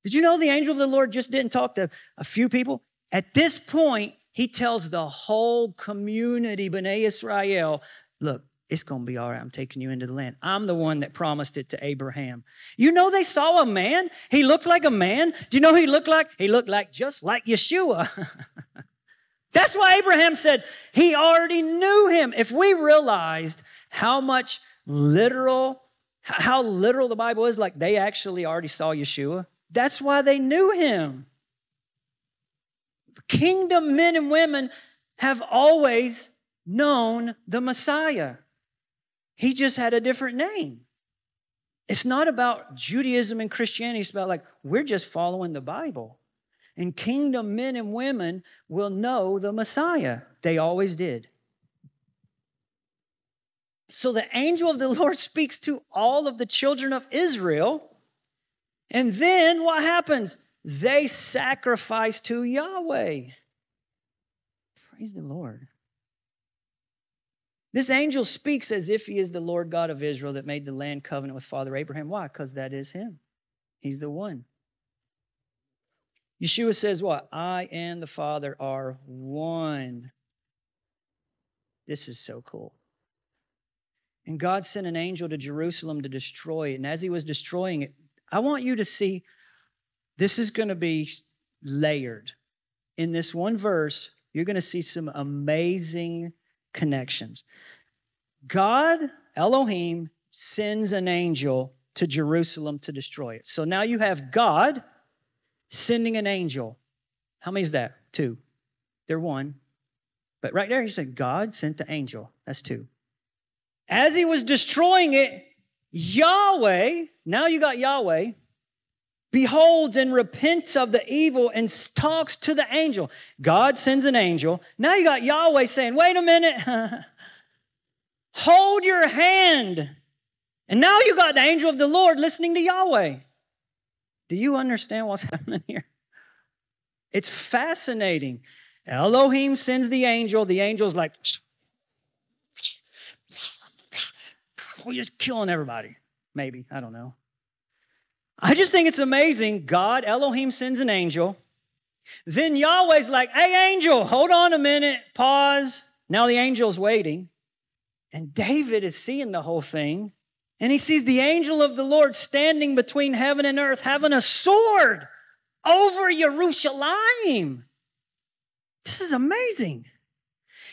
Did you know the angel of the Lord just didn't talk to a few people? At this point, he tells the whole community, B'nai Israel, look, it's going to be all right. I'm taking you into the land. I'm the one that promised it to Abraham. You know, they saw a man. He looked like a man. Do you know who he looked like? He looked like just like Yeshua. That's why Abraham said he already knew him. If we realized how much literal, how literal the Bible is, like they actually already saw Yeshua, that's why they knew him. Kingdom men and women have always known the Messiah. He just had a different name. It's not about Judaism and Christianity. It's about like, we're just following the Bible. And kingdom men and women will know the Messiah. They always did. So the angel of the Lord speaks to all of the children of Israel. And then what happens? they sacrifice to Yahweh. Praise the Lord. This angel speaks as if he is the Lord God of Israel that made the land covenant with Father Abraham. Why? Because that is him. He's the one. Yeshua says, What? I and the Father are one. This is so cool. And God sent an angel to Jerusalem to destroy it. And as he was destroying it, I want you to see this is going to be layered. In this one verse, you're going to see some amazing connections. God, Elohim, sends an angel to Jerusalem to destroy it. So now you have God sending an angel. How many is that? Two. They're one. But right there, he said, God sent the angel. That's two. As he was destroying it, Yahweh, now you got Yahweh, beholds and repents of the evil and talks to the angel. God sends an angel. Now you got Yahweh saying, wait a minute, hold your hand. And now you got the angel of the Lord listening to Yahweh. Do you understand what's happening here? It's fascinating. Elohim sends the angel. The angel's like, we're just killing everybody. Maybe. I don't know. I just think it's amazing. God, Elohim sends an angel. Then Yahweh's like, hey, angel, hold on a minute, pause. Now the angel's waiting. And David is seeing the whole thing. And he sees the angel of the Lord standing between heaven and earth, having a sword over Jerusalem. This is amazing.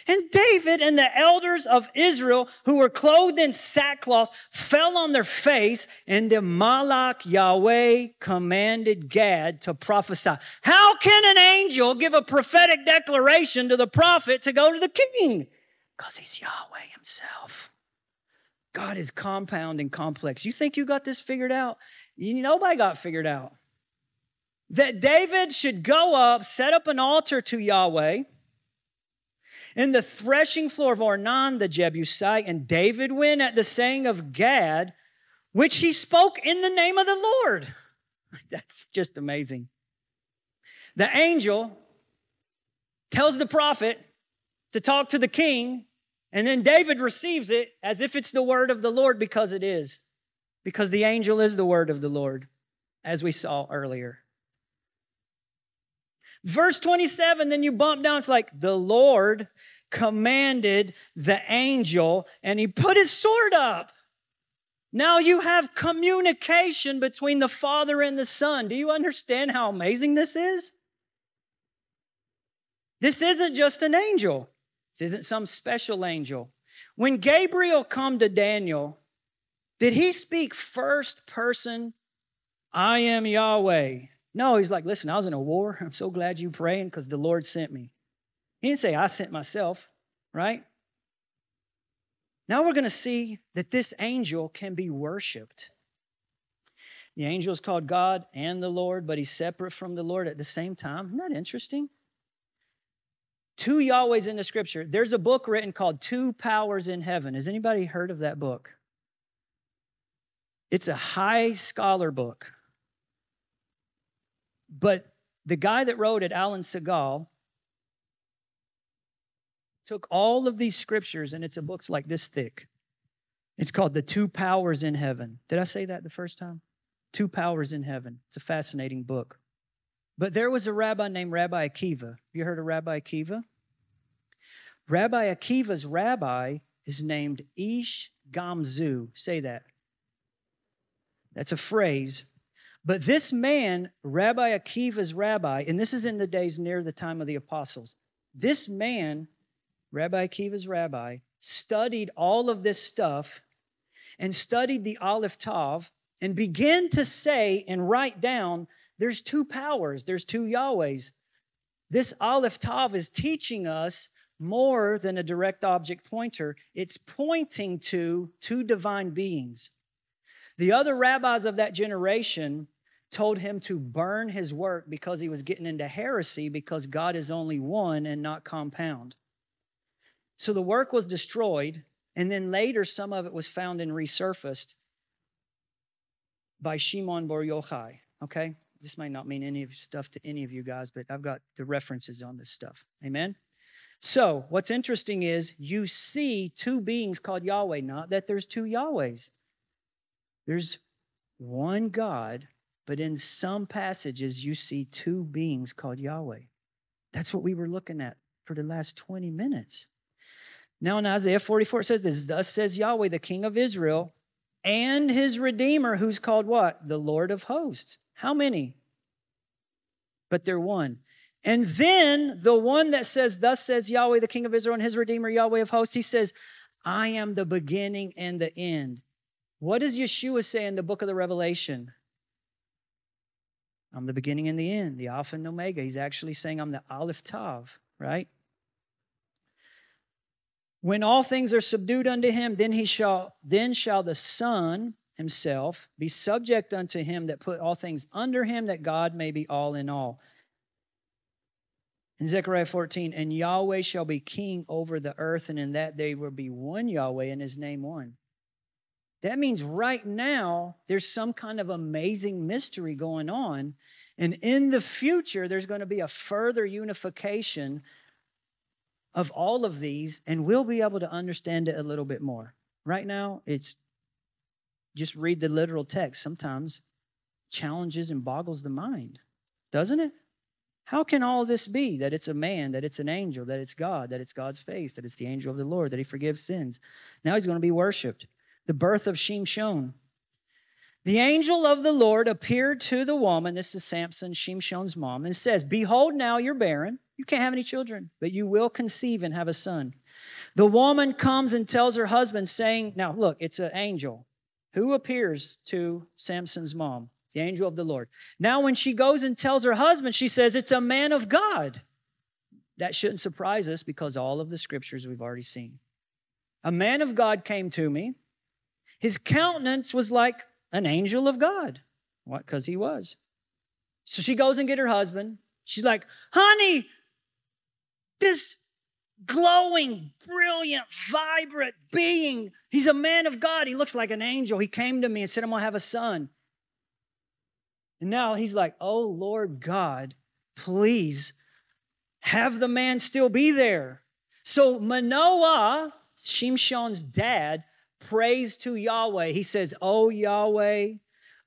And David and the elders of Israel who were clothed in sackcloth fell on their face and the Malach Yahweh commanded Gad to prophesy. How can an angel give a prophetic declaration to the prophet to go to the king? Because he's Yahweh himself. God is compound and complex. You think you got this figured out? You, nobody got figured out. That David should go up, set up an altar to Yahweh, in the threshing floor of Ornan the Jebusite, and David went at the saying of Gad, which he spoke in the name of the Lord. That's just amazing. The angel tells the prophet to talk to the king, and then David receives it as if it's the word of the Lord because it is. Because the angel is the word of the Lord, as we saw earlier. Verse 27, then you bump down, it's like, the Lord commanded the angel and he put his sword up. Now you have communication between the Father and the Son. Do you understand how amazing this is? This isn't just an angel. This isn't some special angel. When Gabriel come to Daniel, did he speak first person? I am Yahweh. No, he's like, listen, I was in a war. I'm so glad you praying because the Lord sent me. He didn't say, I sent myself, right? Now we're going to see that this angel can be worshiped. The angel is called God and the Lord, but he's separate from the Lord at the same time. Isn't that interesting? Two Yahwehs in the scripture. There's a book written called Two Powers in Heaven. Has anybody heard of that book? It's a high scholar book. But the guy that wrote it, Alan Segal, took all of these scriptures, and it's a book's like this thick. It's called The Two Powers in Heaven. Did I say that the first time? Two Powers in Heaven. It's a fascinating book. But there was a rabbi named Rabbi Akiva. You heard of Rabbi Akiva? Rabbi Akiva's rabbi is named Ish Gamzu. Say that. That's a phrase. But this man, Rabbi Akiva's rabbi, and this is in the days near the time of the apostles, this man, Rabbi Akiva's rabbi, studied all of this stuff and studied the Aleph Tav and began to say and write down there's two powers, there's two Yahwehs. This Aleph Tav is teaching us more than a direct object pointer, it's pointing to two divine beings. The other rabbis of that generation told him to burn his work because he was getting into heresy because God is only one and not compound. So the work was destroyed, and then later some of it was found and resurfaced by Shimon Bar Yochai. Okay? This might not mean any of stuff to any of you guys, but I've got the references on this stuff. Amen? So, what's interesting is you see two beings called Yahweh, not that there's two Yahwehs. There's one God but in some passages, you see two beings called Yahweh. That's what we were looking at for the last 20 minutes. Now in Isaiah 44, it says this Thus says Yahweh, the King of Israel, and his Redeemer, who's called what? The Lord of hosts. How many? But they're one. And then the one that says, Thus says Yahweh, the King of Israel, and his Redeemer, Yahweh of hosts, he says, I am the beginning and the end. What does Yeshua say in the book of the Revelation? I'm the beginning and the end, the Alpha and Omega. He's actually saying, I'm the Aleph Tav, right? When all things are subdued unto him, then he shall then shall the Son himself be subject unto him that put all things under him, that God may be all in all. In Zechariah 14, and Yahweh shall be king over the earth, and in that day will be one Yahweh, and his name one. That means right now there's some kind of amazing mystery going on. And in the future, there's going to be a further unification of all of these, and we'll be able to understand it a little bit more. Right now, it's just read the literal text. Sometimes challenges and boggles the mind, doesn't it? How can all this be? That it's a man, that it's an angel, that it's God, that it's God's face, that it's the angel of the Lord, that he forgives sins. Now he's going to be worshiped the birth of Shimshon. The angel of the Lord appeared to the woman, this is Samson, Shimshon's mom, and says, Behold, now you're barren. You can't have any children, but you will conceive and have a son. The woman comes and tells her husband, saying, Now look, it's an angel who appears to Samson's mom, the angel of the Lord. Now, when she goes and tells her husband, she says, It's a man of God. That shouldn't surprise us because all of the scriptures we've already seen. A man of God came to me his countenance was like an angel of God. What? Because he was. So she goes and get her husband. She's like, honey, this glowing, brilliant, vibrant being, he's a man of God. He looks like an angel. He came to me and said, I'm going to have a son. And now he's like, oh, Lord God, please have the man still be there. So Manoah, Shimshon's dad, praise to Yahweh. He says, Oh Yahweh,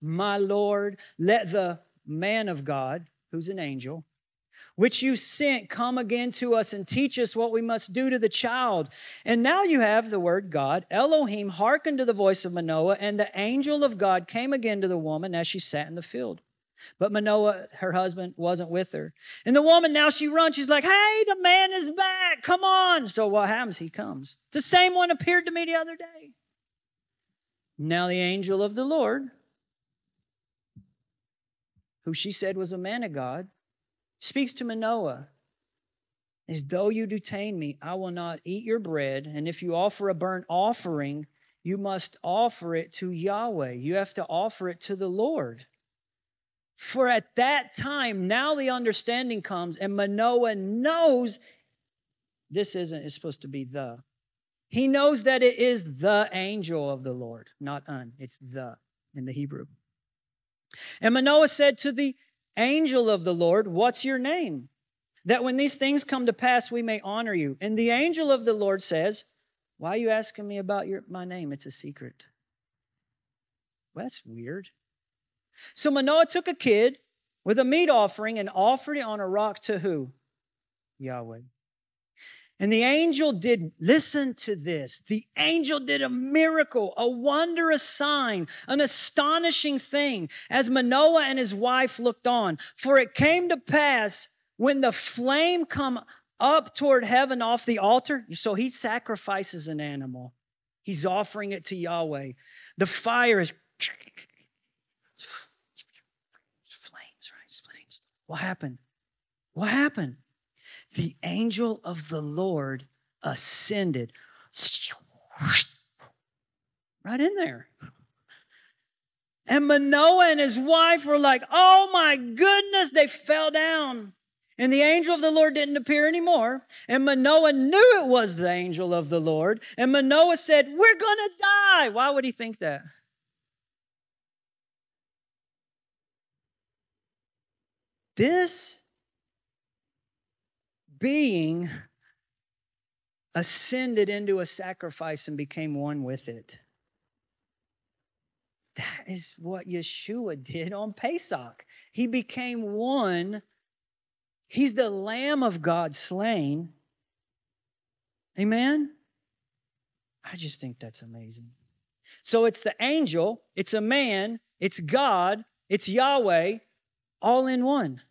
my Lord, let the man of God, who's an angel, which you sent, come again to us and teach us what we must do to the child. And now you have the word God. Elohim hearkened to the voice of Manoah, and the angel of God came again to the woman as she sat in the field. But Manoah, her husband, wasn't with her. And the woman, now she runs. She's like, hey, the man is back. Come on. So what happens? He comes. It's the same one appeared to me the other day. Now the angel of the Lord, who she said was a man of God, speaks to Manoah. As though you detain me, I will not eat your bread. And if you offer a burnt offering, you must offer it to Yahweh. You have to offer it to the Lord. For at that time, now the understanding comes, and Manoah knows this isn't, it's supposed to be the. He knows that it is the angel of the Lord, not un, it's the in the Hebrew. And Manoah said to the angel of the Lord, What's your name? That when these things come to pass, we may honor you. And the angel of the Lord says, Why are you asking me about your, my name? It's a secret. Well, that's weird. So Manoah took a kid with a meat offering and offered it on a rock to who? Yahweh. And the angel did, listen to this. The angel did a miracle, a wondrous sign, an astonishing thing as Manoah and his wife looked on. For it came to pass when the flame come up toward heaven off the altar. So he sacrifices an animal. He's offering it to Yahweh. The fire is flames, right? It's flames. What happened? What happened? The angel of the Lord ascended right in there. And Manoah and his wife were like, oh my goodness, they fell down. And the angel of the Lord didn't appear anymore. And Manoah knew it was the angel of the Lord. And Manoah said, We're going to die. Why would he think that? This being ascended into a sacrifice and became one with it. That is what Yeshua did on Pesach. He became one. He's the Lamb of God slain. Amen? I just think that's amazing. So it's the angel, it's a man, it's God, it's Yahweh, all in one.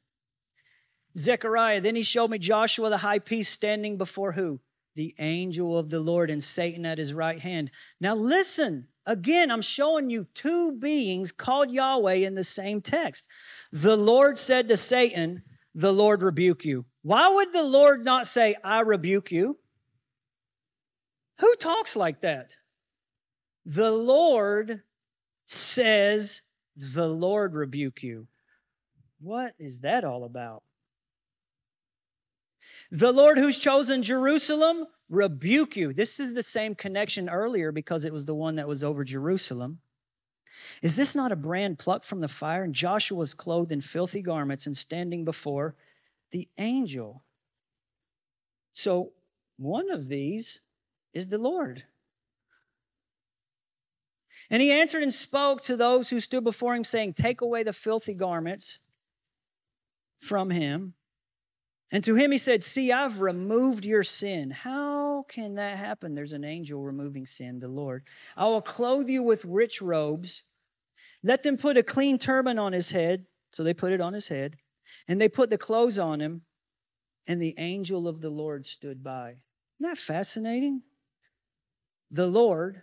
Zechariah, then he showed me Joshua the high priest standing before who? The angel of the Lord and Satan at his right hand. Now listen, again, I'm showing you two beings called Yahweh in the same text. The Lord said to Satan, The Lord rebuke you. Why would the Lord not say, I rebuke you? Who talks like that? The Lord says, The Lord rebuke you. What is that all about? The Lord who's chosen Jerusalem rebuke you. This is the same connection earlier because it was the one that was over Jerusalem. Is this not a brand plucked from the fire? And Joshua was clothed in filthy garments and standing before the angel. So one of these is the Lord. And he answered and spoke to those who stood before him, saying, Take away the filthy garments from him. And to him he said, See, I've removed your sin. How can that happen? There's an angel removing sin, the Lord. I will clothe you with rich robes. Let them put a clean turban on his head. So they put it on his head. And they put the clothes on him. And the angel of the Lord stood by. Isn't that fascinating? The Lord,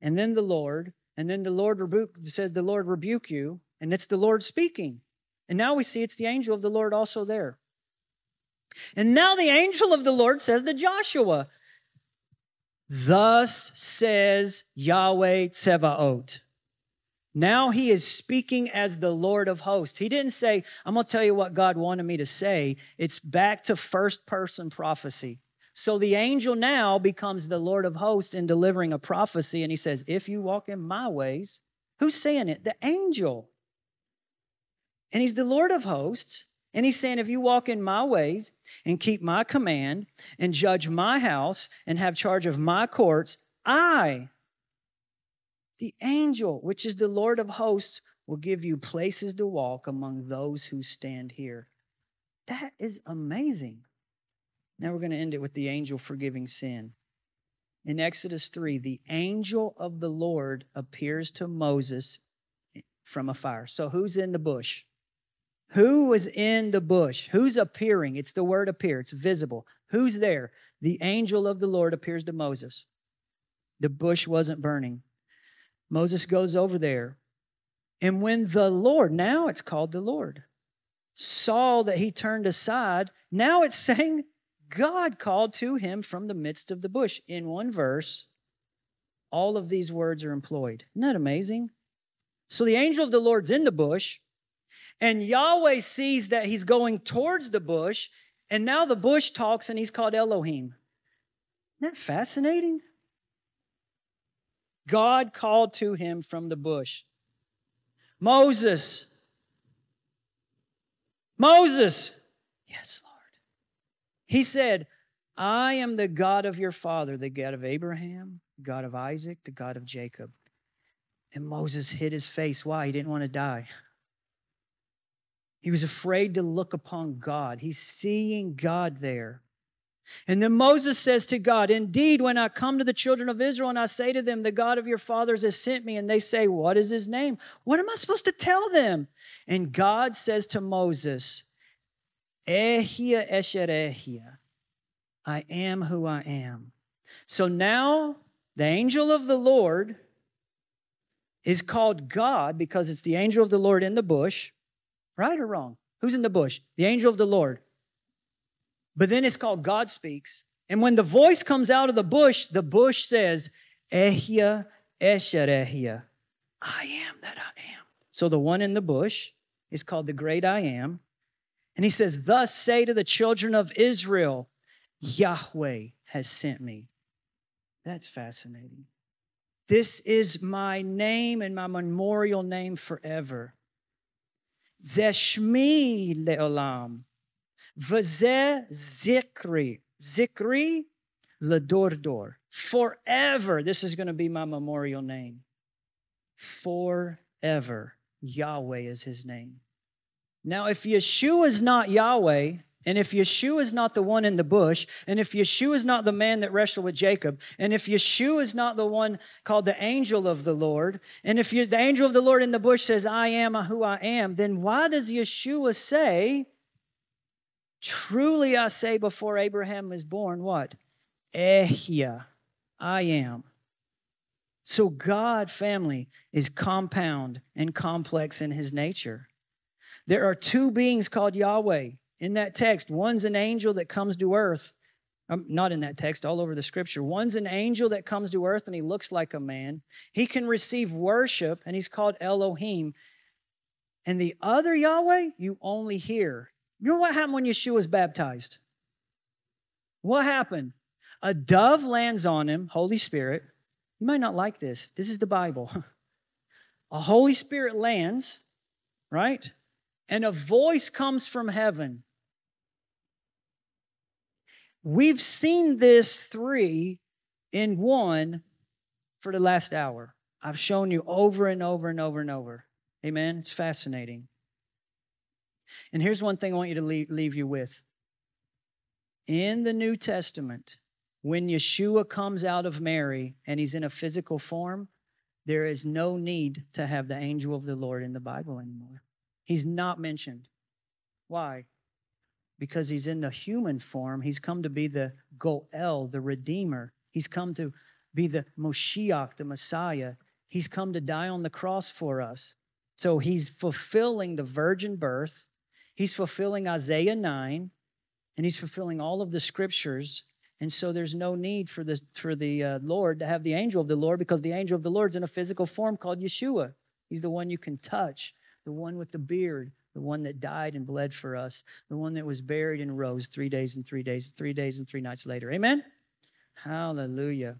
and then the Lord, and then the Lord rebuke, says the Lord rebuke you, and it's the Lord speaking. And now we see it's the angel of the Lord also there. And now the angel of the Lord says to Joshua, Thus says Yahweh Tsevaot. Now he is speaking as the Lord of hosts. He didn't say, I'm going to tell you what God wanted me to say. It's back to first person prophecy. So the angel now becomes the Lord of hosts in delivering a prophecy. And he says, If you walk in my ways, who's saying it? The angel. And he's the Lord of hosts. And he's saying, if you walk in my ways and keep my command and judge my house and have charge of my courts, I, the angel, which is the Lord of hosts, will give you places to walk among those who stand here. That is amazing. Now we're going to end it with the angel forgiving sin. In Exodus 3, the angel of the Lord appears to Moses from a fire. So who's in the bush? Who was in the bush? Who's appearing? It's the word appear, it's visible. Who's there? The angel of the Lord appears to Moses. The bush wasn't burning. Moses goes over there. And when the Lord, now it's called the Lord, saw that he turned aside, now it's saying God called to him from the midst of the bush. In one verse, all of these words are employed. Isn't that amazing? So the angel of the Lord's in the bush, and Yahweh sees that he's going towards the bush, and now the bush talks and he's called Elohim. Isn't that fascinating? God called to him from the bush Moses, Moses. Yes, Lord. He said, I am the God of your father, the God of Abraham, the God of Isaac, the God of Jacob. And Moses hid his face. Why? He didn't want to die. He was afraid to look upon God. He's seeing God there. And then Moses says to God, Indeed, when I come to the children of Israel and I say to them, The God of your fathers has sent me, and they say, What is his name? What am I supposed to tell them? And God says to Moses, Ehia esherehia. I am who I am. So now the angel of the Lord is called God because it's the angel of the Lord in the bush. Right or wrong? Who's in the bush? The angel of the Lord. But then it's called God speaks. And when the voice comes out of the bush, the bush says, Ehia esherehia. I am that I am. So the one in the bush is called the great I am. And he says, Thus say to the children of Israel, Yahweh has sent me. That's fascinating. This is my name and my memorial name forever. Zeshmi leolam. Vazeh zikri. Zikri ladordor. Forever. This is going to be my memorial name. Forever. Yahweh is his name. Now, if Yeshua is not Yahweh, and if Yeshua is not the one in the bush, and if Yeshua is not the man that wrestled with Jacob, and if Yeshua is not the one called the angel of the Lord, and if the angel of the Lord in the bush says, I am who I am, then why does Yeshua say, Truly I say before Abraham was born, what? Ehia, I am. So God, family, is compound and complex in his nature. There are two beings called Yahweh in that text. One's an angel that comes to earth. Um, not in that text, all over the scripture. One's an angel that comes to earth and he looks like a man. He can receive worship and he's called Elohim. And the other Yahweh, you only hear. You know what happened when Yeshua was baptized? What happened? A dove lands on him, Holy Spirit. You might not like this. This is the Bible. A Holy Spirit lands, right? And a voice comes from heaven. We've seen this three in one for the last hour. I've shown you over and over and over and over. Amen. It's fascinating. And here's one thing I want you to leave, leave you with. In the New Testament, when Yeshua comes out of Mary and he's in a physical form, there is no need to have the angel of the Lord in the Bible anymore. He's not mentioned. Why? Because he's in the human form. He's come to be the Goel, the Redeemer. He's come to be the Moshiach, the Messiah. He's come to die on the cross for us. So he's fulfilling the virgin birth. He's fulfilling Isaiah 9, and he's fulfilling all of the scriptures. And so there's no need for the, for the uh, Lord to have the angel of the Lord because the angel of the Lord's in a physical form called Yeshua. He's the one you can touch the one with the beard, the one that died and bled for us, the one that was buried and rose three days and three days, three days and three nights later. Amen? Hallelujah.